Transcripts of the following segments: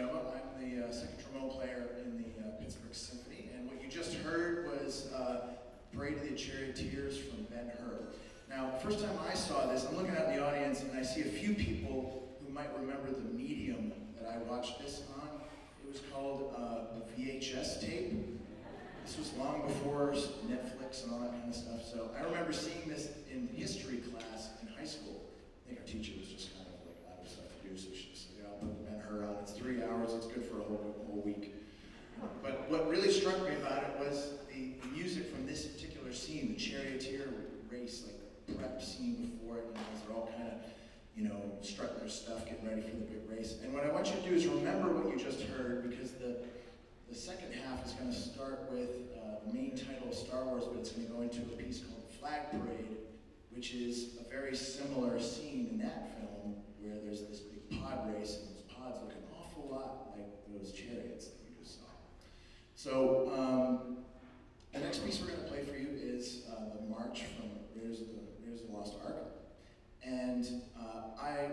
I'm the uh, second trombone player in the uh, Pittsburgh Symphony. And what you just heard was uh, Parade of the Charioteers from Ben Hur. Now, first time I saw this, I'm looking out in the audience and I see a few people who might remember the medium that I watched this on. It was called uh, a VHS tape. This was long before Netflix and all that kind of stuff. So I remember seeing this in history class in high school. I think our teacher was just kind of like out of stuff to do, so she just said, "Yeah, I'll put Ben Hur on. It's three hours. It's good for a whole, whole week." But what really struck me about it was the, music from this particular scene, the charioteer race, like the prep scene before it. As they're all kind of, you know, strutting their stuff, getting ready for the big race. And what I want you to do is remember what you just heard, because the the second half is going to start with uh, the main title of Star Wars, but it's going to go into a piece called Flag Parade, which is a very similar scene in that film where there's this big pod race and those pods look lot like those chariots that you just saw. So um, the next piece we're going to play for you is uh, the March from Raiders of the, Raiders of the Lost Ark. And uh, I,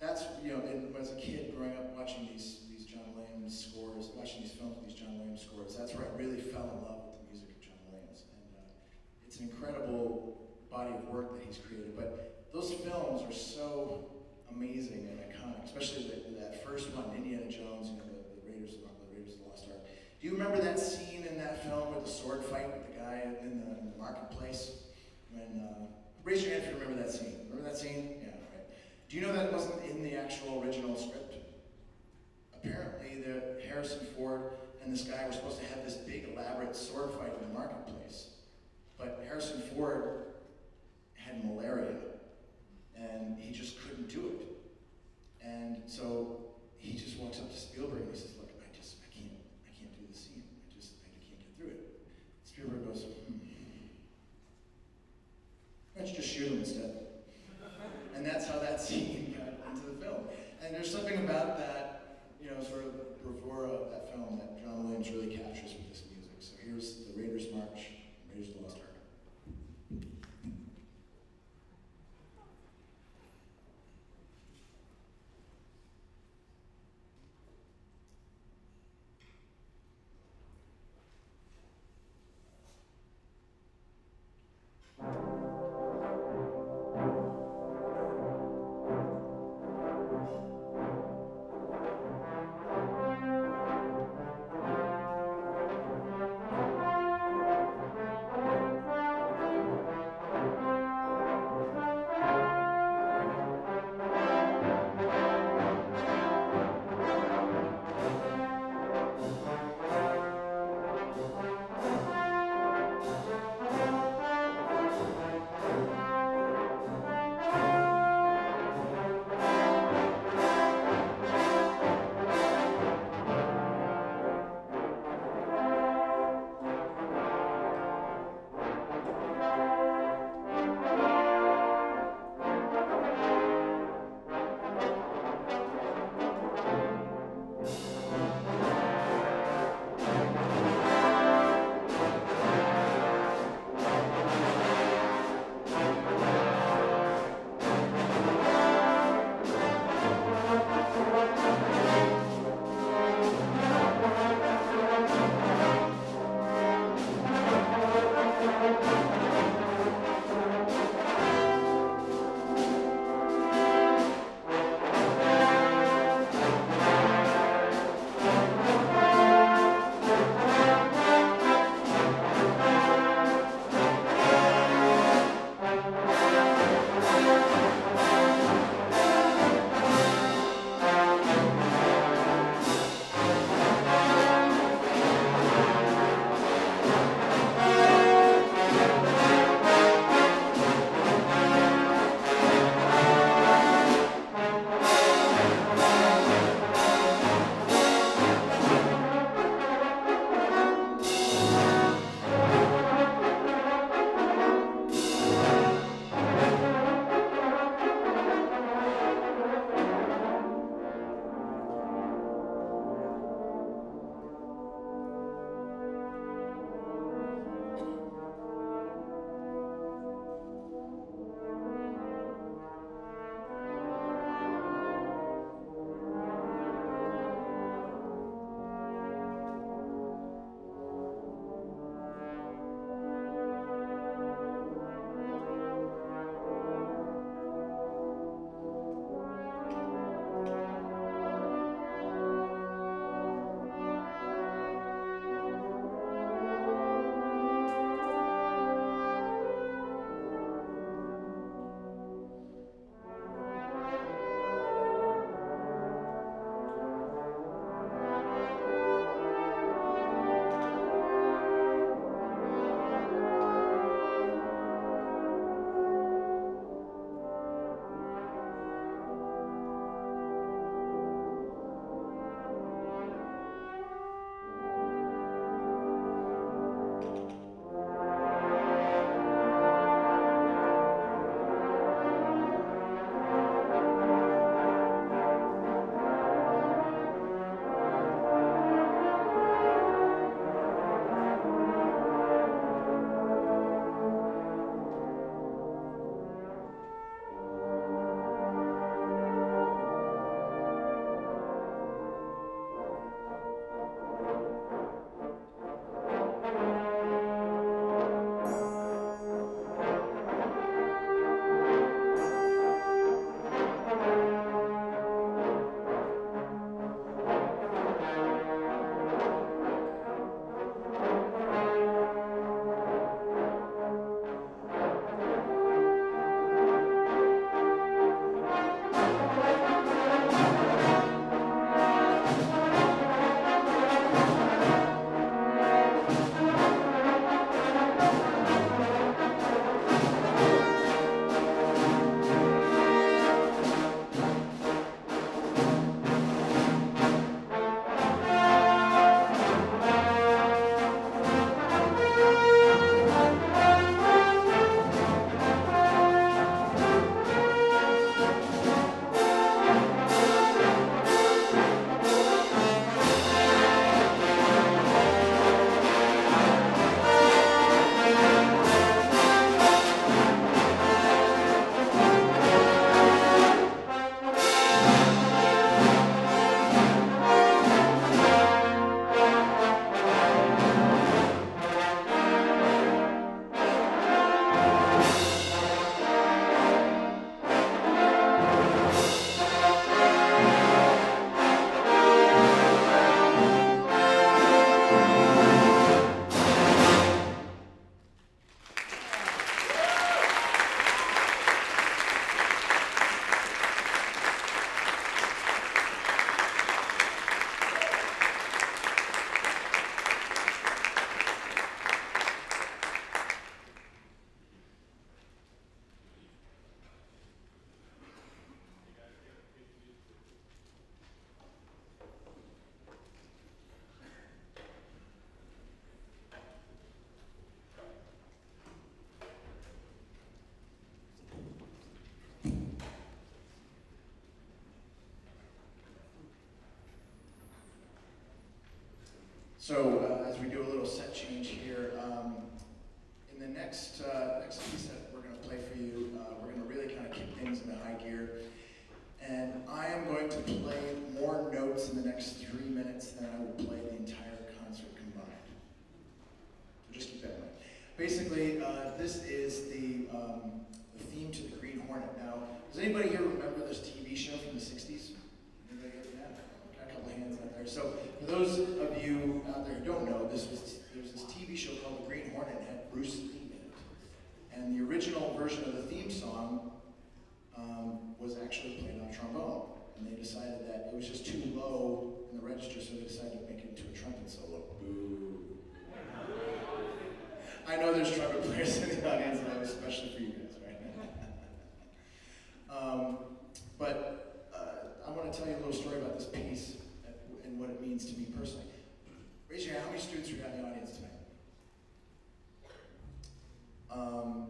that's, you know, and as a kid growing up watching these these John Williams scores, watching these films with these John Williams scores, that's where I really fell in love with the music of John Williams. And uh, it's an incredible body of work that he's created. But those films are so amazing and iconic, especially the, that first one, Indiana Jones, you know, the, the Raiders, the Raiders of the Lost Ark. Do you remember that scene in that film with the sword fight with the guy in the, in the marketplace? When uh, raise your hand if you remember that scene. Remember that scene? Yeah, right. Do you know that wasn't in the actual original script? apparently the Harrison Ford and this guy were supposed to have this big elaborate sword fight in the marketplace. But Harrison Ford had malaria and he just couldn't do it. And so he just walks up to Spielberg and he says, look, I just, I can't, I can't do the scene. I just, I can't get through it. Spielberg goes, hmm. Let's just shoot him instead. and that's how that scene got into the film. And there's something about that you know, sort of bravura of that film that John Williams really captures with this music. So here's the Raiders March, So uh, as we do a little set change here, um, in the next uh, next piece that we're going to play for you, uh, we're going to really kind of kick things into high gear. And I am going to play more notes in the next three minutes than I will play the entire concert combined. So just keep that in mind. Basically, uh, this is the, um, the theme to the Green Hornet. Now, does anybody here remember this TV show from the 60s? Anybody here? Yeah, got a couple of hands out there. So for those of you out there who don't know, this was there's this TV show called The Green Hornet and it had Bruce Lee in it. And the original version of the theme song um, was actually played on trombone. And they decided that it was just too low in the register, so they decided to make it into a trumpet solo. Boo. I know there's trumpet players in the audience, and that was especially for you guys, right? um, but uh, I want to tell you a little story about this piece and what it means to me personally. Raise your hand. How many students we got in the audience tonight? Um,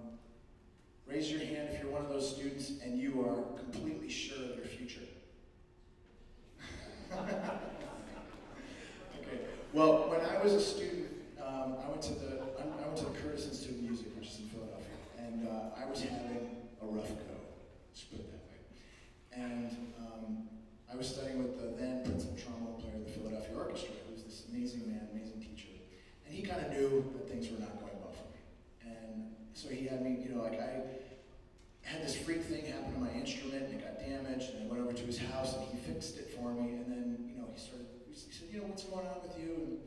raise your hand if you're one of those students and you are completely sure of your future. okay. Well, when I was a student, um, I went to the I went to the Curtis Institute of Music, which is in Philadelphia, and uh, I was having a rough go. Let's put it that way. And um, I was studying with the then principal trombone player of the Philadelphia Orchestra, who was this amazing man, amazing teacher, and he kind of knew that things were not going well for me. And so he had me, you know, like I had this freak thing happen to my instrument, and it got damaged, and I went over to his house, and he fixed it for me, and then, you know, he started, he said, you know, what's going on with you? And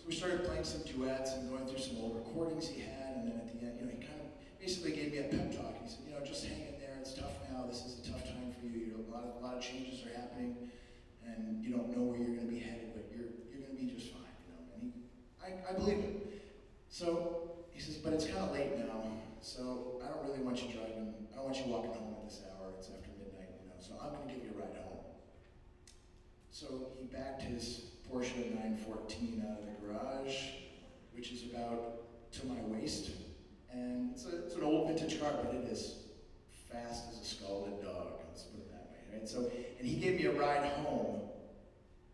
so we started playing some duets and going through some old recordings he had, and then at the end, you know, he kind of basically gave me a pep talk. He said, you know, just hang in there. It's tough now. This is a tough time for you. You know, a lot of a lot of changes are happening, and you don't know where you're going to be headed, but you're you're going to be just fine. You know, and he, I, I believe him. So he says, but it's kind of late now, so I don't really want you driving. I don't want you walking home at this hour. It's after midnight, you know. So I'm going to give you a ride home. So he backed his Porsche 914 out of the garage, which is about to my waist. And it's, a, it's an old vintage car, but it is fast as a scalded dog. Let's put it that way, right? So, and he gave me a ride home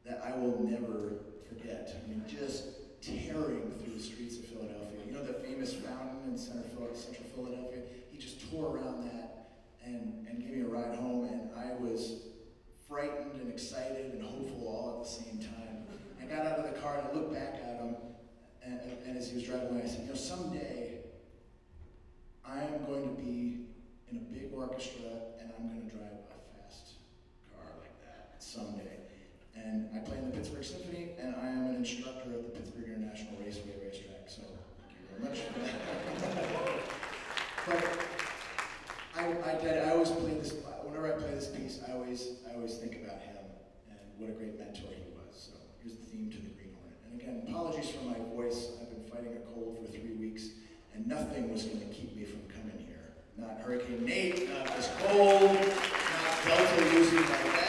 that I will never forget. I mean, just tearing through the streets of Philadelphia. You know the famous fountain in center central Philadelphia? He just tore around that and, and gave me a ride home, and I was frightened and excited and hopeful all at the same time. I got out of the car and I looked back at him, and, and, and as he was driving away, I said, you know, someday I am going to be in a big orchestra and I'm going to drive a fast car like that someday. And I play in the Pittsburgh Symphony, and I am an instructor at the Pittsburgh Raceway Racetrack. So thank you very much but I, I, I always play this. Whenever I play this piece, I always, I always think about him and what a great mentor he was. So here's the theme to the Green Hornet. And again, apologies for my voice. I've been fighting a cold for three weeks, and nothing was going to keep me from coming here. Not Hurricane Nate, not this cold, not Delta losing my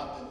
not the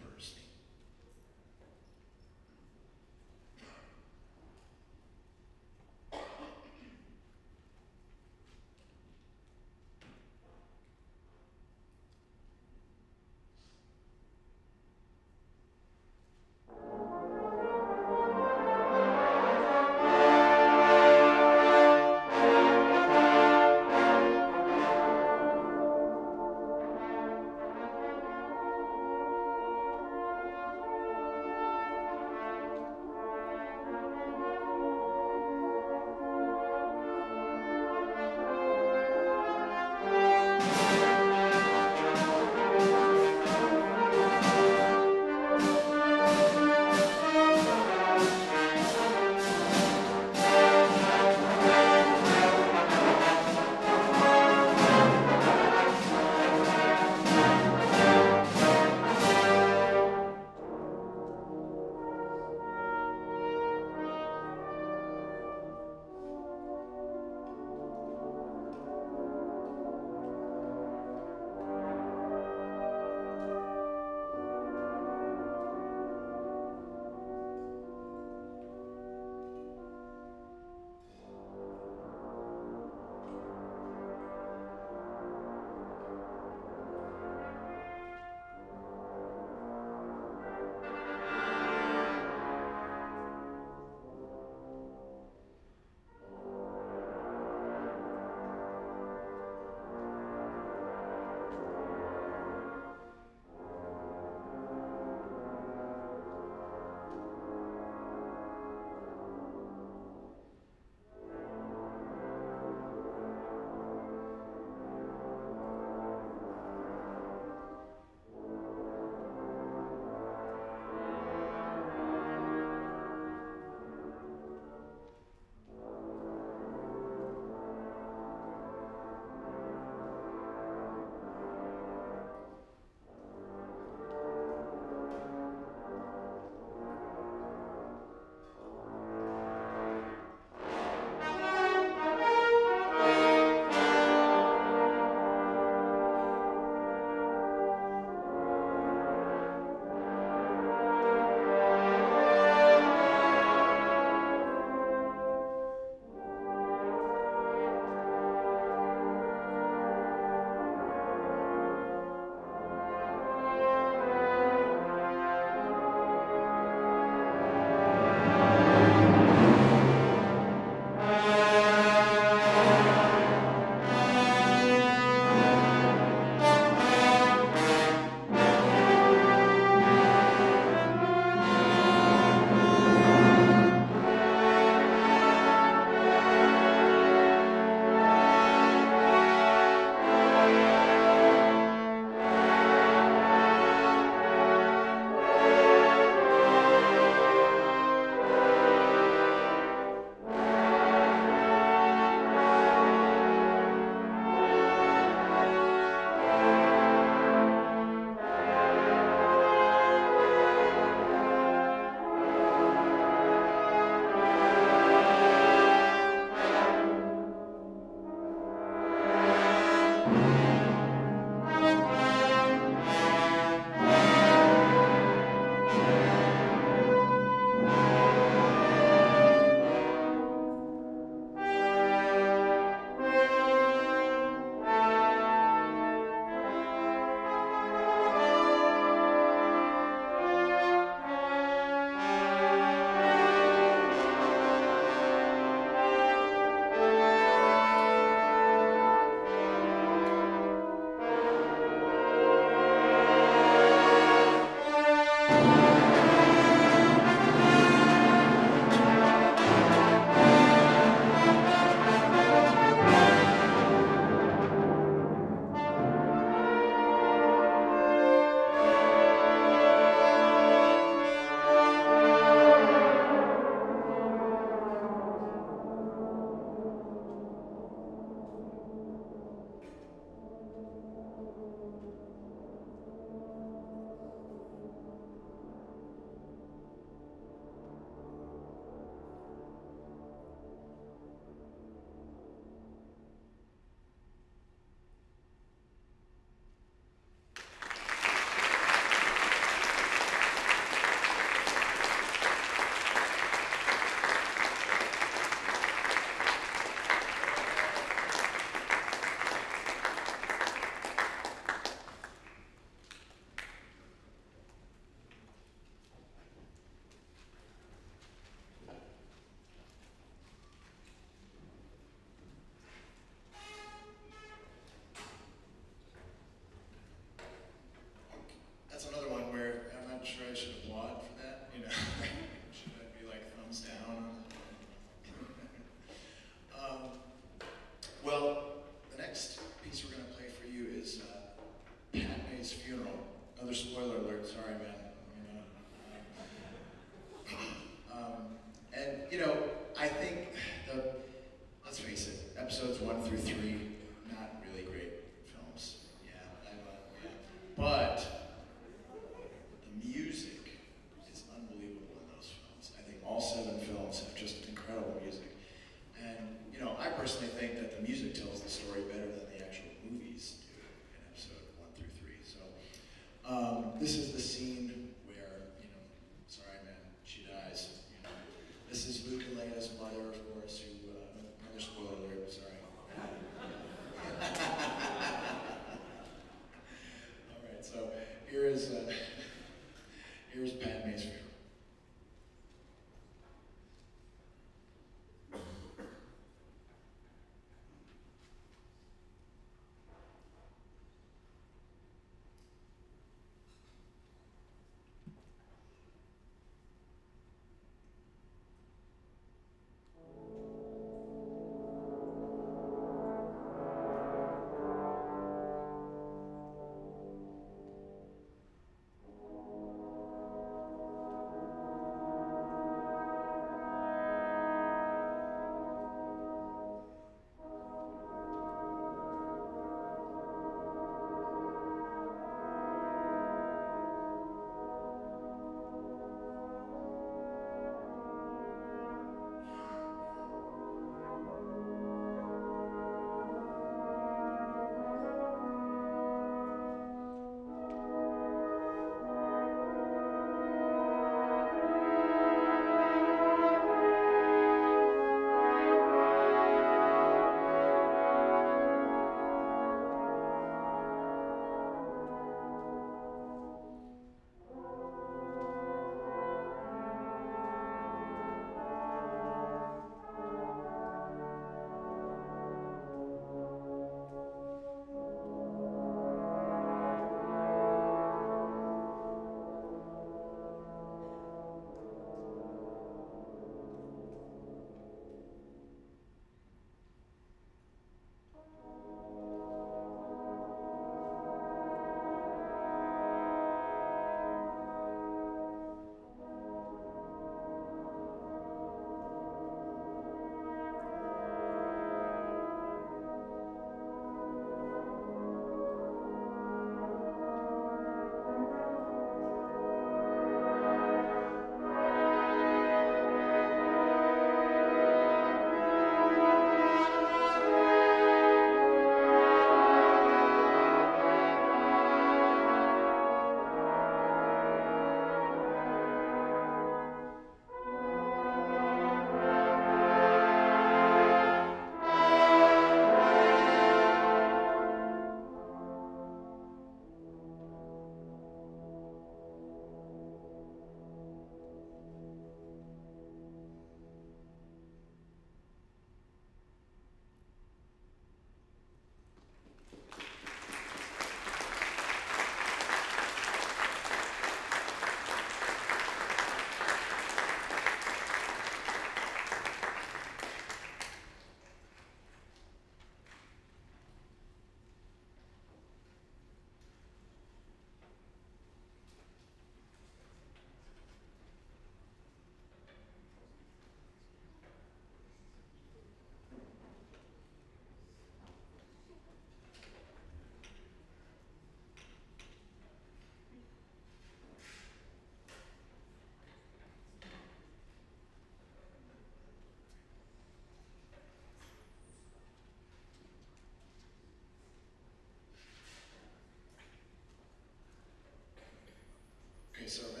Okay, so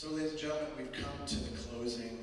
So, ladies and gentlemen, we've come to the closing